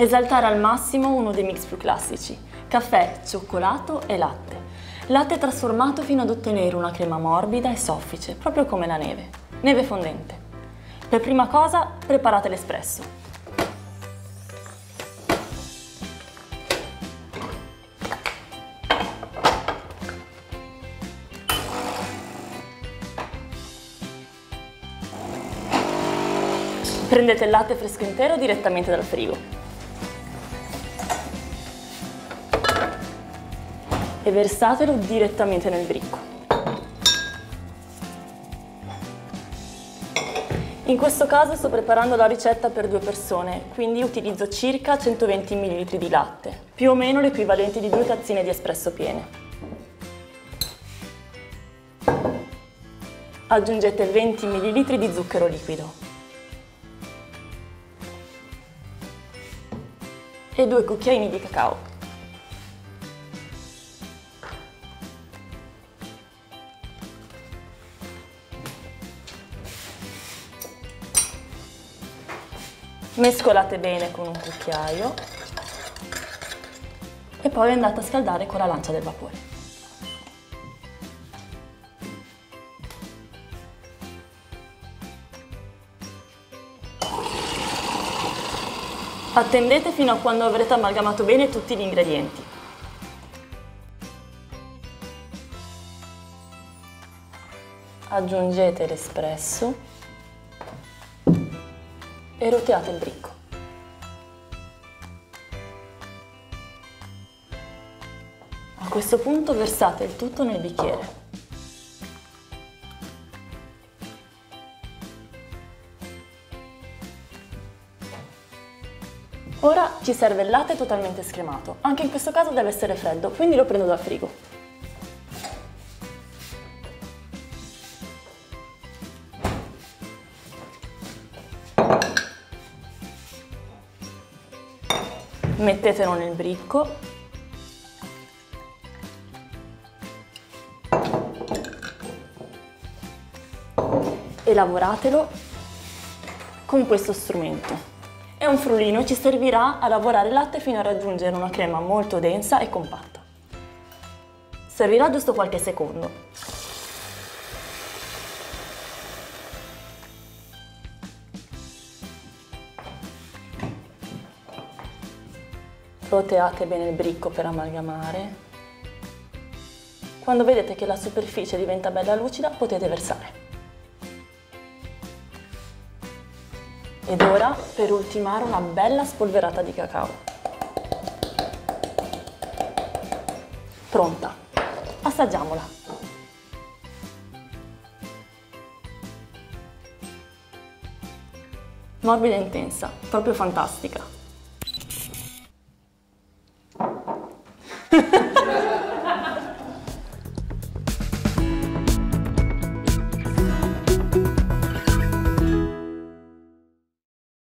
Esaltare al massimo uno dei mix più classici, caffè, cioccolato e latte. Latte trasformato fino ad ottenere una crema morbida e soffice, proprio come la neve. Neve fondente. Per prima cosa preparate l'espresso. Prendete il latte fresco intero direttamente dal frigo. E versatelo direttamente nel bricco. In questo caso sto preparando la ricetta per due persone, quindi utilizzo circa 120 ml di latte, più o meno l'equivalente di due tazzine di espresso piene. Aggiungete 20 ml di zucchero liquido. e due cucchiaini di cacao. Mescolate bene con un cucchiaio e poi andate a scaldare con la lancia del vapore. Attendete fino a quando avrete amalgamato bene tutti gli ingredienti. Aggiungete l'espresso e roteate il bricco. A questo punto versate il tutto nel bicchiere. Ora ci serve il latte totalmente scremato, anche in questo caso deve essere freddo, quindi lo prendo dal frigo. Mettetelo nel bricco. E lavoratelo con questo strumento. È un frullino e ci servirà a lavorare il latte fino a raggiungere una crema molto densa e compatta. Servirà giusto qualche secondo. Roteate bene il bricco per amalgamare. Quando vedete che la superficie diventa bella lucida potete versare. Ed ora per ultimare una bella spolverata di cacao. Pronta. Assaggiamola. Morbida e intensa, proprio fantastica.